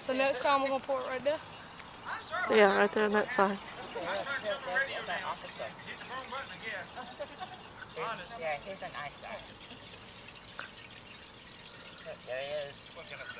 So next time we're gonna pour it right there. Yeah, right there on that side. Yeah, he's an ice guy. There he is.